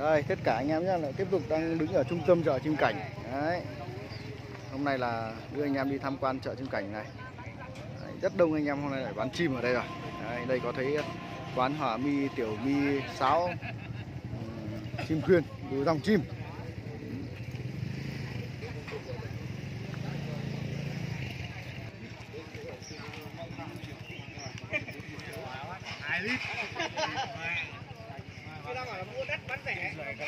Đây, tất cả anh em nhé, lại tiếp tục đang đứng ở trung tâm chợ chim cảnh. Đấy. Hôm nay là đưa anh em đi tham quan chợ chim cảnh này. Đấy, rất đông anh em hôm nay lại bán chim ở đây rồi. Đấy, đây có thấy quán hỏa mi, tiểu mi, sáo, chim khuyên, đủ dòng chim.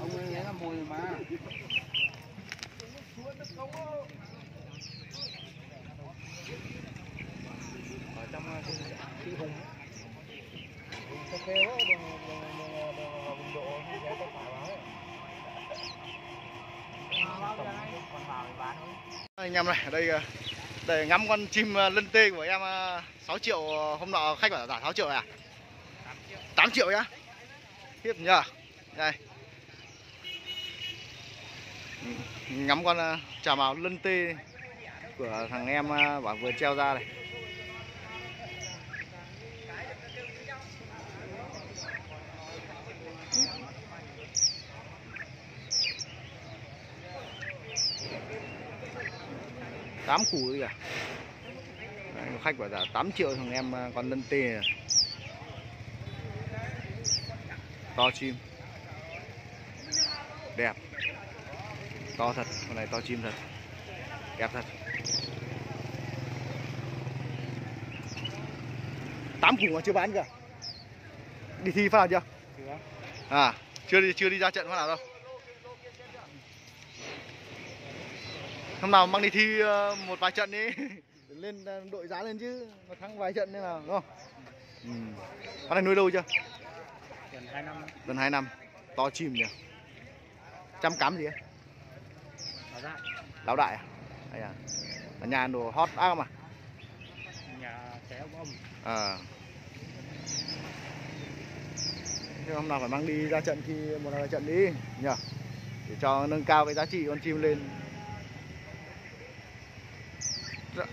Ông ấy là mùi mà. Ở trong cái hùng. Cà phê đó, đường, đường, đường, đường, đường độ như thế có phải báo. Anh em này, ở đây ờ, để ngắm con chim ờ, lân tê của em ờ, 6 triệu hôm nọ khách bảo giả 6 triệu à? 8 triệu nhá. Tiếp nhờ. Đây. Ngắm con ờ, trà màu lân tê của thằng em ờ, bảo vừa treo ra này. tám củ kìa Đấy, khách bảo là 8 triệu thằng em ờ, con lân tê này. to chim đẹp to thật con này to chim thật. Đẹp thật. Tám củ mà chưa bán kìa. Đi thi phát nào chưa. À chưa đi chưa đi ra trận phát nào đâu. Hôm nào mang đi thi ờ, một vài trận đi. Lên ờ, đội giá lên chứ mà thắng vài trận nên là đúng không? Ừ. con này nuôi lâu chưa? Gần 2 năm. Gần 2 năm. To chim nhỉ. Chăm cắm gì ấy? Ra lão đại à? Đây à. Ở nhà đồ hot ác mà. Nhà trẻ ông ông. À Thế hôm nào phải mang đi ra trận khi một vài trận đi nhỉ để cho nâng cao cái giá trị con chim lên.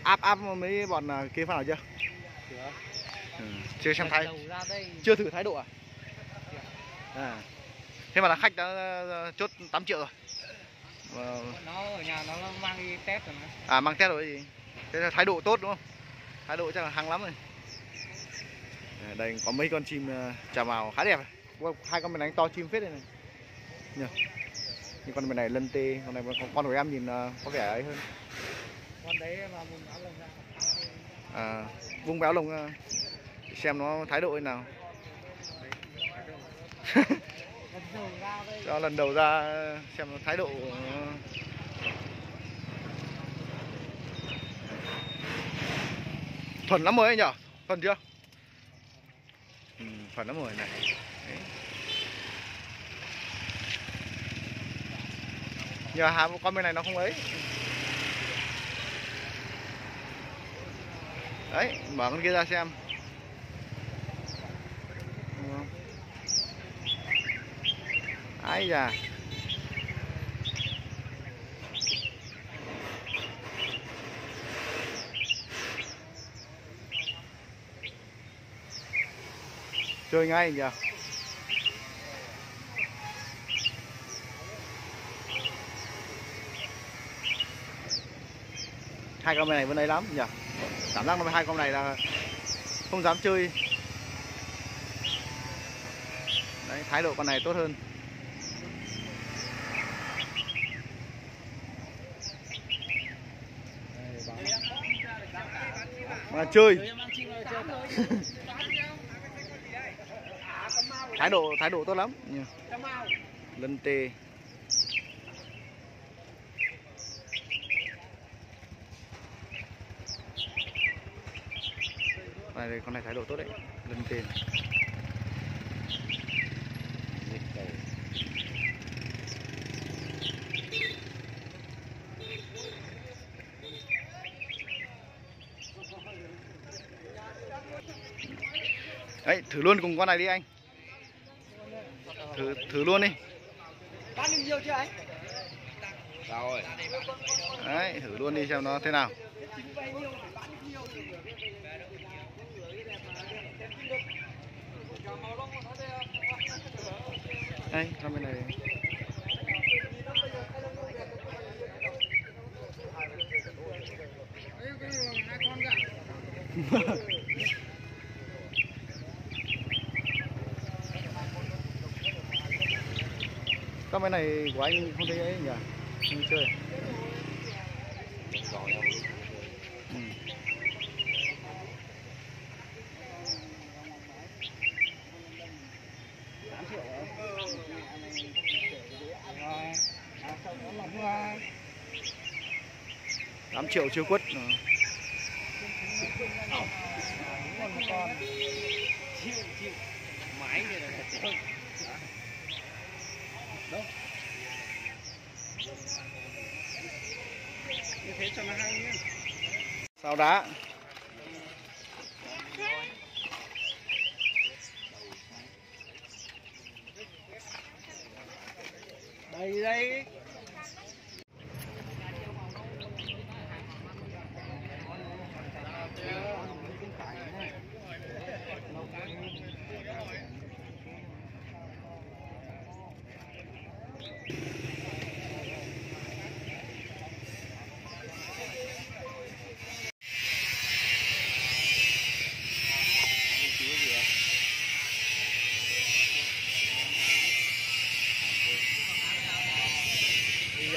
Áp áp mấy bọn à, kia phát nào chưa? Chưa. Ừ. chưa xem thái. ra chưa thử thái độ à? À. Thế mà là khách đã ờ, chốt 8 triệu rồi Ờ, nó ở nhà nó mang đi test rồi mà. À mang test rồi gì? Thế là thái độ tốt đúng không? Thái độ chắc là hăng lắm rồi. À, đây có mấy con chim trà màu khá đẹp. Wow, hai con bên này to chim phết đây này. Nhờ. Như con bên này lân tê con này con, con của em nhìn ờ, có vẻ ấy hơn. Con đấy mà vùng áo lông ra à, vung béo lông để xem nó thái độ thế nào con đầu ra đây cho lần đầu ra xem thái độ. Thuần lắm rồi anh nhở? Thuần chưa? Ừ, thuần lắm rồi này. Đấy. nhờ hà con bên này nó không ấy. Đấy mở con kia ra xem Đúng không? Ai ra chơi ngay nhỉ hai con này bên đây lắm nhỉ cảm giác nó hai con này là không dám chơi. Đấy, thái độ con này tốt hơn. Chơi thái độ thái độ tốt lắm nhỉ. lân tê này, con này thái độ tốt đấy lân tê này. Đấy thử luôn cùng con này đi anh thử thử luôn đi Bán được nhiều chưa anh? Rồi. đấy thử luôn đi xem nó thế nào đây sang bên này cái này của anh không thấy ấy nhỉ? Không chơi. Ừ. tám triệu chưa quất đá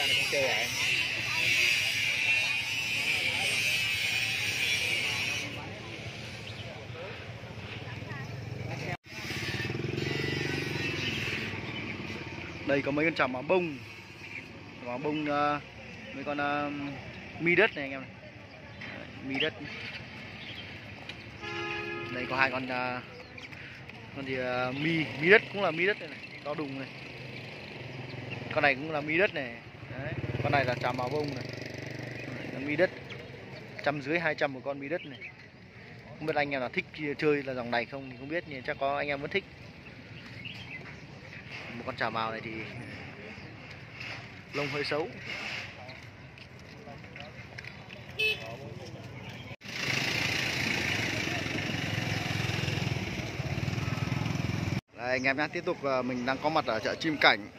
này không chơi à? đây có mấy con chảo mà bông. Mà bông uh, mấy con uh, mi đất này anh em này. Mi đất. Đây có hai con uh, con thì uh, mi mi đất cũng là mi đất này, này to đùng này. Con này cũng là mi đất này. Đấy. con này là trà màu bông này. Đấy, mi đất. Trăm dưới 200 một con mi đất này. Không biết anh em là thích chơi là dòng này không thì không biết nhưng chắc có anh em vẫn thích. Một con trà màu này thì lông hơi xấu. Đây, anh em nhé tiếp tục à, mình đang có mặt ở chợ chim cảnh.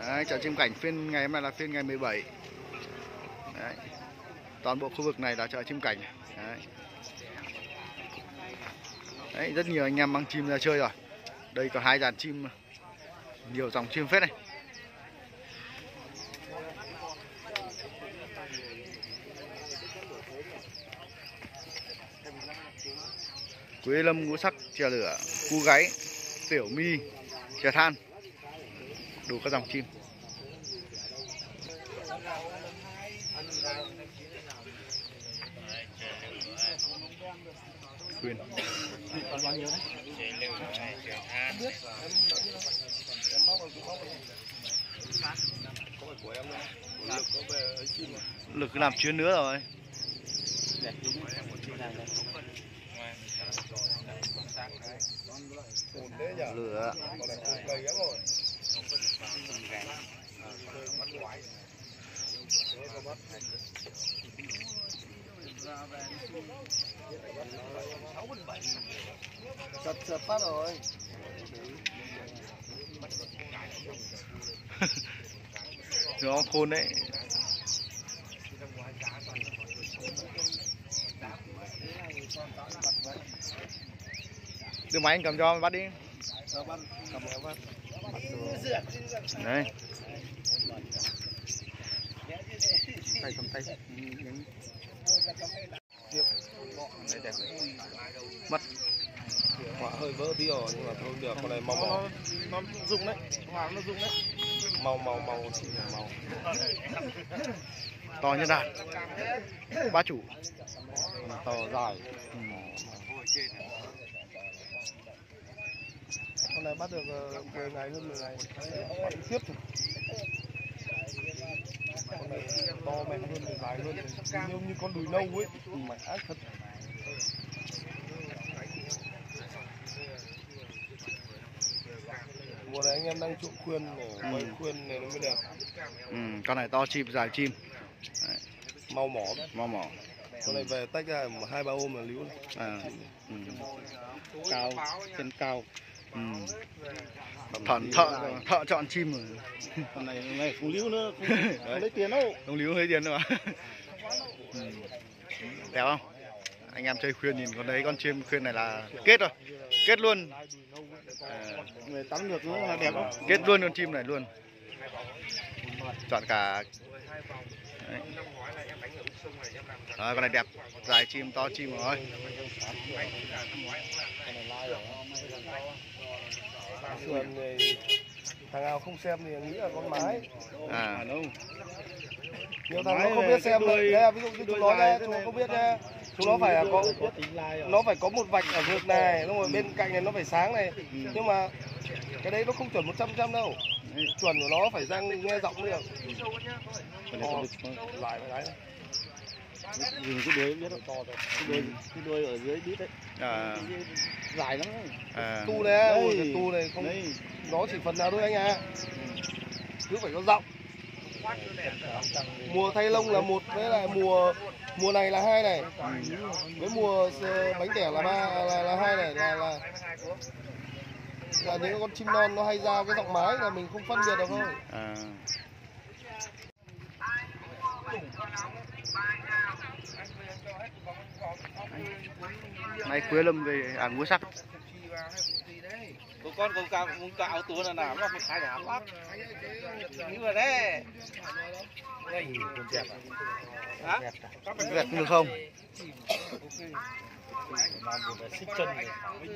Đấy, chợ chim cảnh phiên ngày hôm nay là phiên ngày 17 Đấy. toàn bộ khu vực này là chợ chim cảnh Đấy. Đấy, rất nhiều anh em mang chim ra chơi rồi đây có hai dàn chim nhiều dòng chim phết này quế lâm ngũ sắc chè lửa cu gáy tiểu mi chè than đủ các dòng chim. Quyền Còn bao nhiêu đấy? lực làm chuyến nữa rồi. Lửa. Sập sập phát rồi. nó khôn đấy đưa máy anh cầm cho bắt đi. Đây tay cầm tay. Mất. Quả hơi vỡ tí rồi nhưng mà thôi được con này màu màu. Nó rung đấy hoàng nó rung đấy. Màu màu màu chỉ là màu. To như đạt ba chủ. To dài. Ừ. con này bắt được 10 ngày hơn 10 ngày. Bắt tiếp rồi. Con này mẹ hơn mày dài hơn nhiều như con đùi nâu ấy. Mày ác thật. Mùa này anh em đang trộn khuyên để ừ. khuyên này nó mới đẹp. Ừ, con này to chim dài chim. Đấy. mau mỏ. Mau mỏ. Con này về tách ra hai ba ôm là líu. À. ừ. cao trên cao ừ. thợ thợ thợ chọn chim rồi. Con này này không lưu nữa. Không, không lấy tiền đâu. Không líu hơi tiền nữa mà. Ừ. đẹp không? Anh em chơi khuyên nhìn con đấy con chim khuyên này là kết rồi. Kết luôn. À, tắm được nữa là đẹp không kết luôn con chim này luôn. Chọn cả đấy. Đấy, con này đẹp dài chim to chim rồi thằng nào không xem thì nghĩ là con mái. à đâu Nhiều thằng nó không biết xem đuôi- đây ví dụ như chúng nó thế chúng nó không biết nha. Chúng nó phải là có rồi nó phải có một vạch ở ngược này, xong rồi bên cạnh này nó phải sáng này. Nhưng mà cái đấy nó không chuẩn 100% đâu. Chuẩn của nó phải răng nghe giọng mới được. Ờ. Lại phải đấy. dừng cái đuôi biết không cái đuôi cái đuôi ở dưới biết đấy à, dài lắm đấy. à. Tu này, ôi Đây. cái tu này không đây nó chỉ phần nào thôi anh à. Cứ phải có giọng. Mùa thay lông là một với lại mùa mùa này là hai này. Với mùa s- bánh tẻ là ba là, là hai này là là Dạ, là những con chim non nó hay ra cái giọng mái là mình không phân biệt được thôi. à. này cuối lâm về à ngũ sắc cô con cô cao muốn cao tuổi là nào nó phải khai đảm lắm. Như vậy đấy. Hả? Vẹt được không?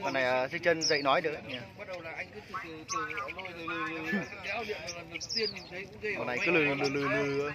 Con này à, xích chân dậy nói được. Nhỉ là là cũng con này cứ lừ lừ lừ lừ